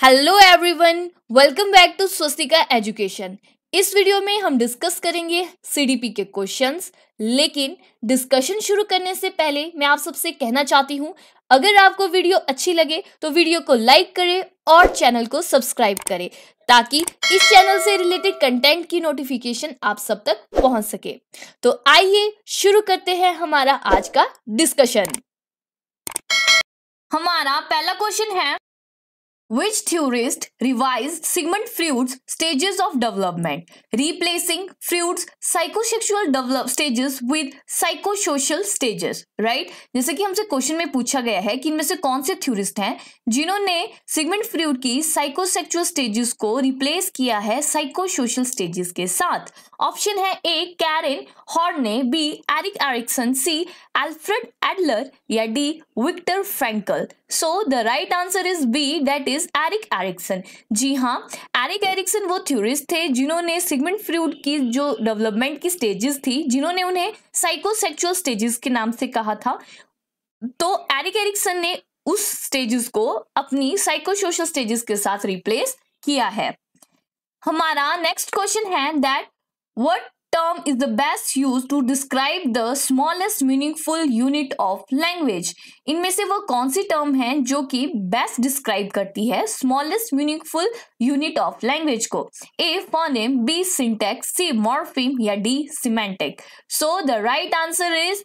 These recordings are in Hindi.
Hello everyone welcome back to Swastika education इस वीडियो में हम डिस्कस करेंगे सीडीपी के क्वेश्चंस लेकिन डिस्कशन शुरू करने से पहले मैं आप सबसे कहना चाहती हूँ, अगर आपको वीडियो अच्छी लगे तो वीडियो को लाइक करें और चैनल को सब्सक्राइब करें, ताकि इस चैनल से रिलेटेड कंटेंट की नोटिफिकेशन आप सब तक पहुँच सके। तो आइए शुरू करते हैं हमारा आज का डिस्कशन हमारा पहला क्वेश्चन है Which theorist revised Sigmund Freud's stages of development, replacing Freud's psychosexual develop stages with psychosocial stages, right? जैसे कि हमसे क्वेश्चन में पूछा गया है कि इनमें से कौन से थ्योरिस्ट हैं जिन्होंने सिगमेंट फ्रूड की साइकोसेक्सुअल स्टेजेस को रिप्लेस किया है साइकोसोशल स्टेजेस के साथ ऑप्शन है A Karen Horney B Erik Erikson C Alfred Adler या D Viktor Frankl so the right answer is B that is Erik Erikson जी हाँ एरिक एरिक्सन वो थ्योरिस्ट थे जिन्होंने सिगमेंट फ्रूड की जो डेवलपमेंट की स्टेजेस थी, जिन्होंने उन्हें साइकोसेक्चुअल स्टेजेस के नाम से कहा था। तो एरिक एरिक्सन ने उस स्टेजेस को अपनी साइकोसोशल स्टेजेस के साथ रिप्लेस किया है। हमारा नेक्स्ट क्वेश्चन है that what term is the best used to describe the smallest meaningful unit of language. इनमें से वो कौन सी टर्म है जो कि बेस्ट डिस्क्राइब करती है smallest meaningful unit of language को? A phoneme B syntax C morpheme या D semantic so the right answer is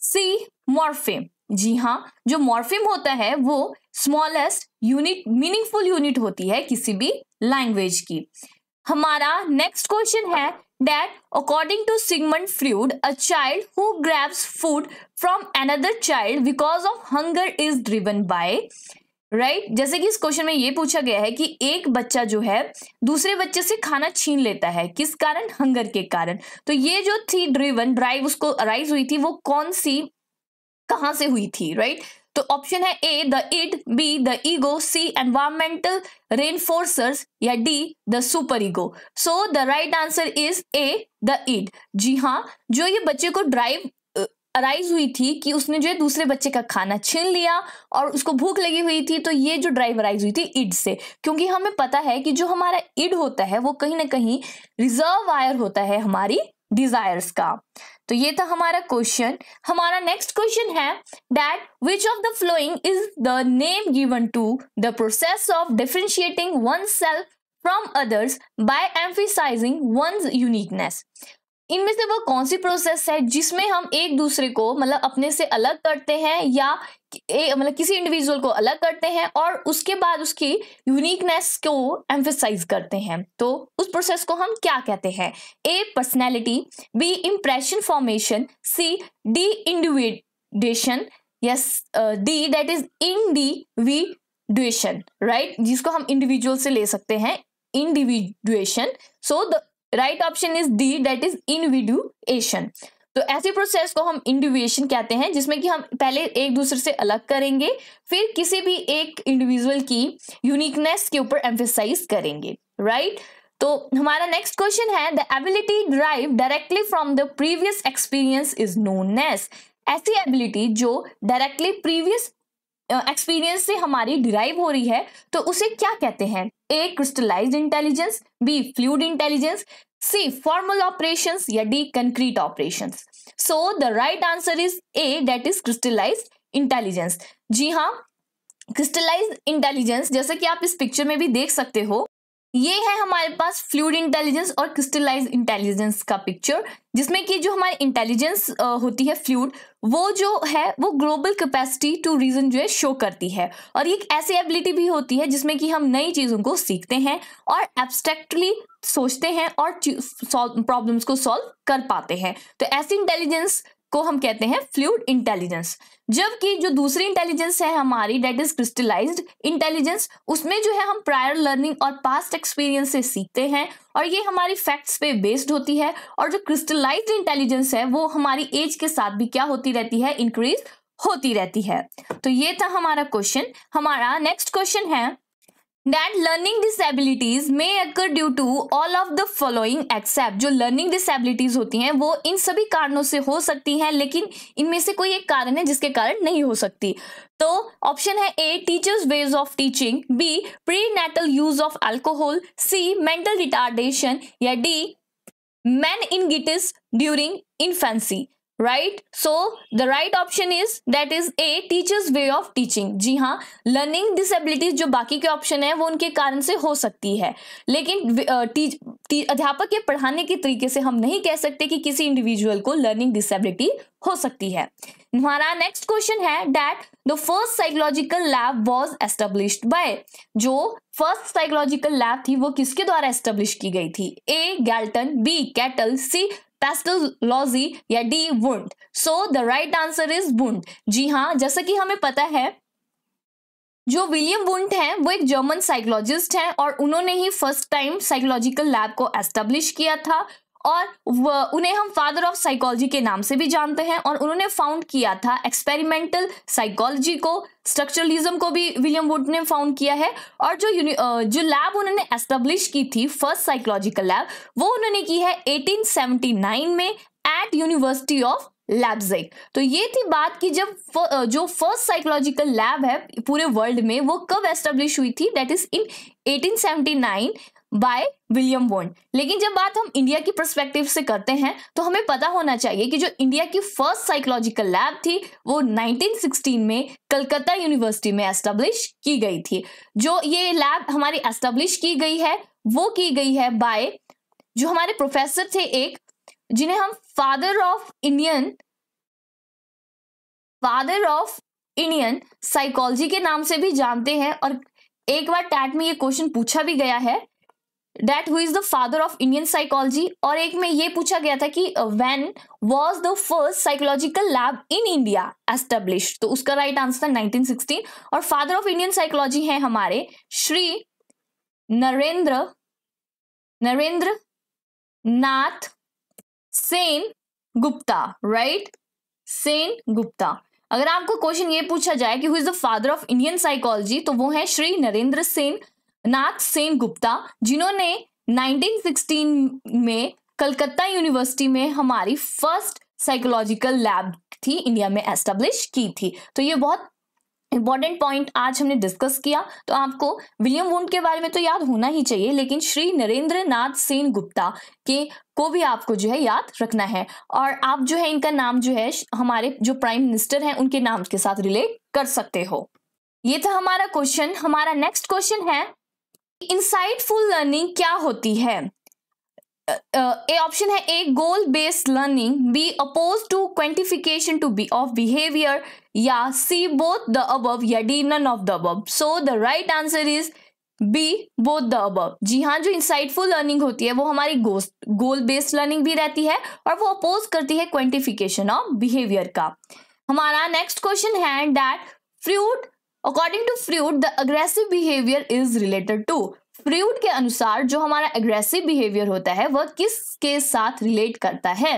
C morpheme जी हाँ जो मॉर्फिम होता है वो स्मॉलेस्ट यूनिट मीनिंगफुल यूनिट होती है किसी भी लैंग्वेज की। हमारा नेक्स्ट क्वेश्चन है that according to Sigmund Freud, a child who grabs food from another child because of hunger is driven by right right? जैसे कि इस क्वेश्चन में ये पूछा गया है कि एक बच्चा जो है दूसरे बच्चे से खाना छीन लेता है किस कारण हंगर के कारण तो ये जो थी ड्राइव उसको अराइज हुई थी वो कौन सी कहाँ से हुई थी राइट right? तो ऑप्शन है A the id B the ego C environmental reinforcers या D the super ego so the right answer is A the id जी हाँ जो ये बच्चे को ड्राइव अराइज हुई थी कि उसने जो है दूसरे बच्चे का खाना छीन लिया और उसको भूख लगी हुई थी तो ये जो ड्राइव अराइज हुई थी इड से। क्योंकि हमें पता है कि जो हमारा इड होता है, वो कहीं ना कहीं रिज़र्व वायर होता है हमारी डिजायर्स का। तो ये था हमारा क्वेश्चन हमारा नेक्स्ट क्वेश्चन है that which of the following is the name given to the process of differentiating one self from others by emphasizing one uniqueness इनमें से वो कौन सी प्रोसेस है जिसमें हम एक दूसरे को मतलब अपने से अलग करते हैं या मतलब किसी इंडिविजुअल को अलग करते हैं और उसके बाद उसकी यूनिकनेस को एम्फेसाइज करते हैं। तो उस प्रोसेस को हम क्या कहते हैं? A personality B impression formation C D individuation yes D that is in individuation right जिसको हम इंडिविजुअल से ले सकते हैं individuation so the right option is D that is individuation तो ऐसे प्रोसेस को हम इंडिविएशन कहते हैं, जिसमें कि हम पहले एक दूसरे से अलग करेंगे, फिर किसी भी एक इंडिविजुअल की यूनिकनेस के ऊपर एम्फेसाइज करेंगे राइट right? तो हमारा नेक्स्ट क्वेश्चन है the ability derive directly from the previous experience is known as ऐसी एबिलिटी जो डायरेक्टली प्रीवियस एक्सपीरियंस से हमारी डिराइव हो रही है तो उसे क्या कहते हैं? A crystallize intelligence B fluid intelligence C formal operation या D concrete operation so the right answer is A that is crystallize intelligence जी हाँ क्रिस्टलाइज इंटेलिजेंस जैसे कि आप इस पिक्चर में भी देख सकते हो, ये है हमारे पास फ्लूड इंटेलिजेंस और क्रिस्टलाइज इंटेलिजेंस का पिक्चर जिसमें कि जो हमारी इंटेलिजेंस होती है फ्लूड वो जो है, वो ग्लोबल कैपेसिटी टू रीजन जो है शो करती है। और एक ऐसी एबिलिटी भी होती है जिसमें कि हम नई चीज़ों को सीखते हैं और एब्स्ट्रैक्टली सोचते हैं और प्रॉब्लम्स को सॉल्व कर पाते हैं। तो ऐसी इंटेलिजेंस को हम कहते हैं फ्लूड इंटेलिजेंस जबकि जो दूसरी इंटेलिजेंस है हमारी डेट इज़ क्रिस्टलाइज्ड इंटेलिजेंस उसमें जो है हम प्रायर लर्निंग और पास्ट एक्सपीरियंस से सीखते हैं और ये हमारी फैक्ट्स पे बेस्ड होती है और जो क्रिस्टलाइज्ड इंटेलिजेंस है, वो हमारी एज के साथ भी क्या होती रहती है? इंक्रीज होती रहती है। तो ये था हमारा क्वेश्चन हमारा नेक्स्ट क्वेश्चन है that learning disabilities may occur due to all of the following except, जो लर्निंग disabilities होती हैं, वो इन सभी कारणों से हो सकती हैं, लेकिन इनमें से कोई एक कारण है जिसके कारण नहीं हो सकती। तो ऑप्शन है A teachers ways of teaching B prenatal use of alcohol C mental retardation या D meningitis during infancy right so the right option is that is A teachers way of teaching जी हाँ लर्निंग डिसेबिलिटीज जो बाकी के ऑप्शन है, वो उनके कारण से हो सकती है। लेकिन अध्यापक के पढ़ाने के तरीके से हम नहीं कह सकते कि किसी इंडिविजुअल को लर्निंग डिसेबिलिटी हो सकती है। हमारा नेक्स्ट क्वेश्चन है that the first psychological lab was established by जो फ़र्स्ट साइकोलॉजिकल लैब थी, वो किसके द्वारा एस्टेब्लिश की गई थी? A Galton B Cattell C Pestalozzi या D Wundt so the right answer is Wundt जी हाँ जैसा कि हमें पता है, जो विलियम वुंट हैं, वो एक जर्मन साइकोलॉजिस्ट हैं और उन्होंने ही फ़र्स्ट टाइम साइकोलॉजिकल लैब को एस्टेब्लिश किया था। और उन्हें हम फादर ऑफ़ साइकोलॉजी के नाम से भी जानते हैं और उन्होंने फाउंड किया था एक्सपेरिमेंटल साइकोलॉजी को स्ट्रक्चरलिज्म को भी विलियम वुड ने फाउंड किया है और जो जो लैब उन्होंने एस्टेब्लिश की थी फ़र्स्ट साइकोलॉजिकल लैब वो उन्होंने की है 1879 में एट यूनिवर्सिटी ऑफ़ लैब्जिक तो ये थी बात कि जब जो फ़र्स्ट साइकोलॉजिकल लैब है पूरे वर्ल्ड में, वो कब एस्टेब्लिश हुई थी? That is in 1879 by William Wundt लेकिन जब बात हम इंडिया की परस्पेक्टिव से करते हैं तो हमें पता होना चाहिए कि जो इंडिया की फ़र्स्ट साइकोलॉजिकल लैब थी, वो 1916 में कलकत्ता यूनिवर्सिटी में एस्टेब्लिश की गई थी। जो ये लैब हमारी एस्टेब्लिश की गई है, वो की गई है बाय जो हमारे प्रोफेसर थे एक, जिन्हें हम father of Indian father of Indian psychology के नाम से भी जानते हैं। और एक बार टैट में ये क्वेश्चन पूछा भी गया है that who is the father of Indian psychology और एक में ये पूछा गया था कि when was the first psychological lab in India establish तो उसका राइट आंसर था 1916 और फादर ऑफ़ इंडियन साइकोलॉजी है हमारे श्री नरेंद्र नरेंद्र नाथ सेन गुप्ता राइट सेन गुप्ता। अगर आपको क्वेश्चन ये पूछा जाए कि who is the father of Indian psychology तो वो है श्री नरेंद्र सेन नाथ सेन गुप्ता जिन्होंने 1916 में कलकत्ता यूनिवर्सिटी में हमारी फ़र्स्ट साइकोलॉजिकल लैब थी इंडिया में एस्टेब्लिश की थी। तो ये बहुत इंपॉर्टेंट पॉइंट आज हमने डिस्कस किया। तो आपको विलियम वुंड के बारे में तो याद होना ही चाहिए, लेकिन श्री नरेंद्र नाथ सेन गुप्ता के को भी आपको जो है याद रखना है। और आप जो है इनका नाम जो है, हमारे जो प्राइम मिनिस्टर हैं, उनके नाम के साथ रिलेट कर सकते हो। ये था हमारा क्वेश्चन हमारा नेक्स्ट क्वेश्चन है इंसाइटफुल लर्निंग क्या होती है? ए ऑप्शन है A goal based learning B oppose to quantification to be of behaviour या सी बोथ द अबव या D none of the above so the right answer is B both the above जी हाँ जो इंसाइटफुल लर्निंग होती है, वो हमारी गोल बेस्ड लर्निंग भी रहती है और वो अपोज करती है क्वेंटिफिकेशन ऑफ़ बिहेवियर का। हमारा नेक्स्ट क्वेश्चन है that Freud according to Freud the aggressive behaviour is related to Freud के अनुसार जो हमारा अग्रेसिव बिहेवियर होता है, वह किस के साथ रिलेट करता है?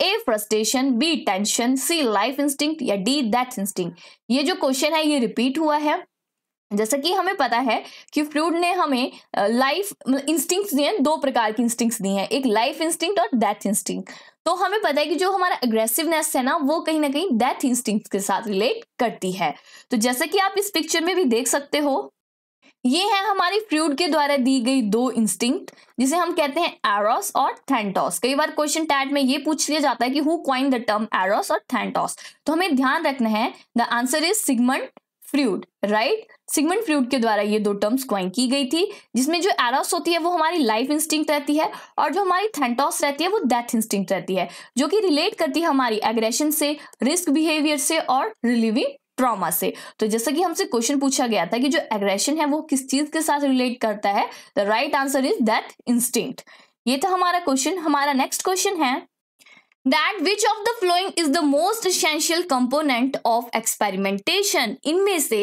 A frustration B tension C life instinct या डी दैट इंस्टिंक्ट ये जो क्वेश्चन है, ये रिपीट हुआ है। जैसा कि हमें पता है कि फ्रूट ने हमें लाइफ इंस्टिंक्ट्स दिए हैं, दो प्रकार की इंस्टिंक्ट्स दी हैं, एक लाइफ इंस्टिंक्ट और डेथ इंस्टिंक्ट तो हमें पता है कि जो हमारा अग्रेसिवनेस है ना, वो कहीं ना कहीं डेथ इंस्टिंक्ट के साथ रिलेट करती है। तो जैसा कि आप इस पिक्चर में भी देख सकते हो, ये है हमारी फ्रूड के द्वारा दी गई दो इंस्टिंक्ट जिसे हम कहते हैं एरोस और थैंटॉस कई बार क्वेश्चन टैट में ये पूछ लिया जाता है कि who coined the term Eros और थैंटॉस तो हमें ध्यान रखना है the answer is Sigmund Freud right Sigmund Freud के द्वारा ये दो टर्म्स क्वाइन की गई थी, जिसमें जो एरोस होती है वो हमारी लाइफ इंस्टिंक्ट रहती है और जो हमारी थेंटोस रहती है वो डेथ इंस्टिंक्ट रहती है, जो कि रिलेट करती है हमारी एग्रेशन से रिस्क बिहेवियर से और रिलीविंग ट्रॉमा से। तो जैसा कि हमसे क्वेश्चन पूछा गया था कि जो एग्रेशन है वो किस चीज़ के साथ रिलेट करता है the right answer is death instinct ये था हमारा क्वेश्चन हमारा नेक्स्ट क्वेश्चन है। That which of the following is the most essential component of experimentation इनमें से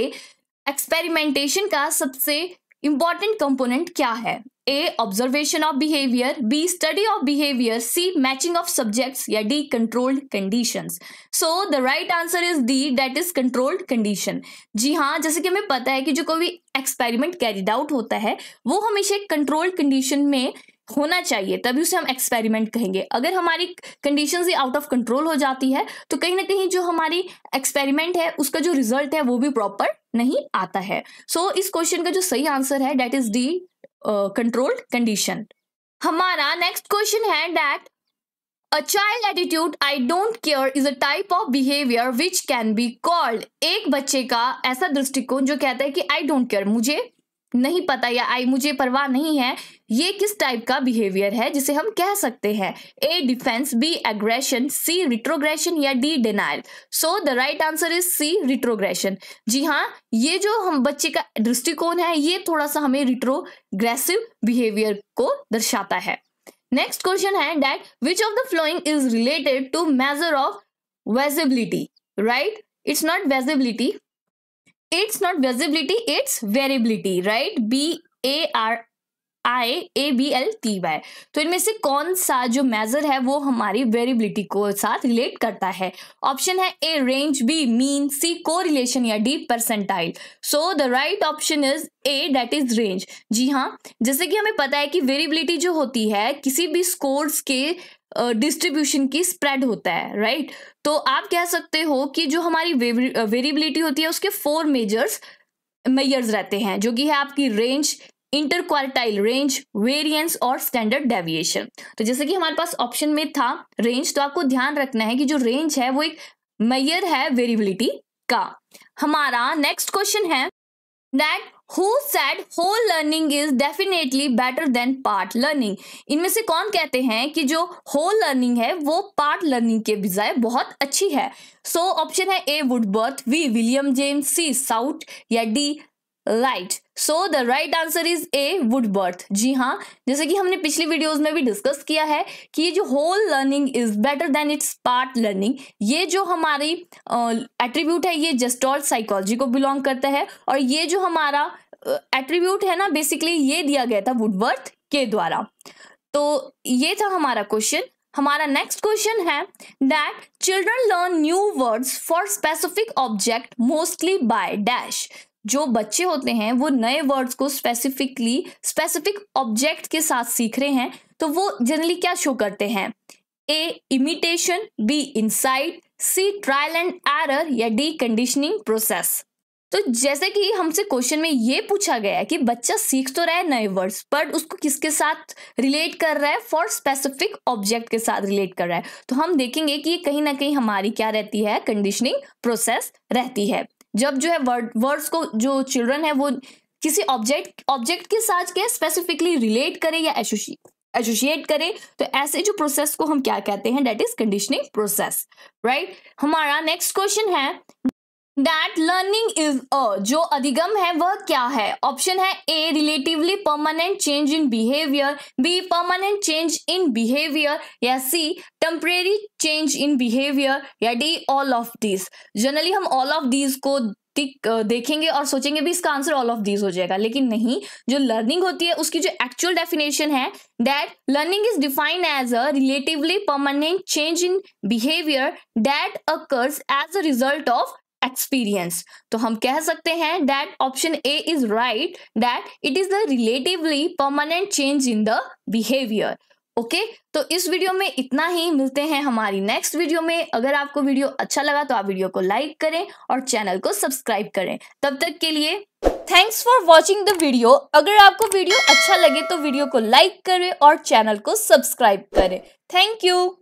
एक्सपेरिमेंटेशन का सबसे इंपॉर्टेंट कंपोनेंट क्या है? A observation of behaviour B study of behaviour C matching of subjects या D controlled conditions so the right answer is D that is controlled condition जी हाँ जैसे कि हमें पता है कि जो कोई एक्सपेरिमेंट कैरिड आउट होता है, वो हमेशा कंट्रोल्ड कंडीशन में होना चाहिए तभी उसे हम एक्सपेरिमेंट कहेंगे। अगर हमारी कंडीशन ही आउट ऑफ़ कंट्रोल हो जाती है तो कहीं ना कहीं जो हमारी एक्सपेरिमेंट है उसका जो रिज़ल्ट है वो भी प्रॉपर नहीं आता है। सो so, इस क्वेश्चन का जो सही आंसर है that is D controlled condition हमारा नेक्स्ट क्वेश्चन है that a child attitude I don't care is a type of behaviour which can be called एक बच्चे का ऐसा दृष्टिकोण जो कहता है कि आई डोंट केयर मुझे नहीं पता या आई मुझे परवाह नहीं है ये किस टाइप का बिहेवियर है जिसे हम कह सकते हैं? A defence B aggression C retrogression या D denial so the right answer is C retrogression जी हाँ ये जो हम बच्चे का दृष्टिकोण है, ये थोड़ा सा हमें रिट्रोग्रेसिव बिहेवियर को दर्शाता है। नेक्स्ट क्वेश्चन है that which of the following is related to measure of variability right it's not variability it's not visibility, it's variability, right? B a r I A B L T Y तो इनमें से कौन सा जो मेजर है वो हमारी वेरिएबिलिटी को साथ रिलेट करता है? ऑप्शन है A range B mean C correlation या D percentile so the right option is A that is range जी हाँ जैसे कि हमें पता है कि वेरिएबिलिटी जो होती है किसी भी स्कोर्स के डिस्ट्रीब्यूशन uh, की स्प्रेड होता है राइट right? तो आप कह सकते हो कि जो हमारी वेरिएबिलिटी होती है उसके फोर मेजर्स मेयर्स रहते हैं जो कि है आपकी range interquartile range variance और स्टैंडर्ड डेविएशन तो जैसे कि हमारे पास ऑप्शन में था रेंज तो आपको ध्यान रखना है कि जो रेंज है वो एक मेयर है वेरिएबिलिटी का. हमारा नेक्स्ट क्वेश्चन है that who said whole learning is definitely better than part learning इनमें से कौन कहते हैं कि जो होल लर्निंग है वो पार्ट लर्निंग के बजाय बहुत अच्छी है? सो so, ऑप्शन है A Woodworth B William James C South या D Light so the right answer is A Woodworth जी हाँ जैसे कि हमने पिछली वीडियोस में भी डिस्कस किया है कि ये जो whole learning is better than its part learning ये जो हमारी एट्रीब्यूट uh, है ये जस्टॉल साइकोलॉजी को बिलोंग करता है और ये जो हमारा एट्रीब्यूट uh, है ना बेसिकली ये दिया गया था वुडवर्थ के द्वारा। तो ये था हमारा क्वेश्चन हमारा नेक्स्ट क्वेश्चन है that children learn new words for specific object mostly by dash जो बच्चे होते हैं, वो नए वर्ड्स को स्पेसिफिकली स्पेसिफिक ऑब्जेक्ट के साथ सीख रहे हैं तो वो जनरली क्या शो करते हैं? A imitation B insight C trial and error या डी कंडीशनिंग प्रोसेस तो जैसे कि हमसे क्वेश्चन में ये पूछा गया है कि बच्चा सीख तो रहा है नए वर्ड्स बट उसको किसके साथ रिलेट कर रहा है? फॉर स्पेसिफिक ऑब्जेक्ट के साथ रिलेट कर रहा है। तो हम देखेंगे कि ये कहीं ना कहीं हमारी क्या रहती है? कंडीशनिंग प्रोसेस रहती है। जब जो है वर्ड वर्ड्स को जो चिल्ड्रन है, वो किसी ऑब्जेक्ट ऑब्जेक्ट के साथ क्या स्पेसिफिकली रिलेट करे या एसोशिएट करे तो ऐसे जो प्रोसेस को हम क्या कहते हैं? That is conditioning process right हमारा नेक्स्ट क्वेश्चन है दैट लर्निंग इज़ अ जो अधिगम है वह क्या है? ऑप्शन है A relatively permanent change in behaviour B permanent change in behaviour या C temporary change in behaviour या D all of this generally हम ऑल ऑफ़ दीज को देखेंगे और सोचेंगे भी इसका आंसर ऑल ऑफ़ दीज हो जाएगा। लेकिन नहीं, जो लर्निंग होती है, उसकी जो एक्चुअल डेफिनेशन है that learning is defined as a relatively permanent change in behaviour that occurs as a result of experience तो हम कह सकते हैं that option A is right that it is the relatively permanent change in the behaviour okay तो इस वीडियो में इतना ही। मिलते हैं हमारी नेक्स्ट वीडियो में। अगर आपको वीडियो अच्छा लगा तो आप वीडियो को लाइक करें और चैनल को सब्सक्राइब करें। तब तक के लिए thanks for watching the video अगर आपको वीडियो अच्छा लगे तो वीडियो को लाइक करें और चैनल को सब्सक्राइब करें। Thank you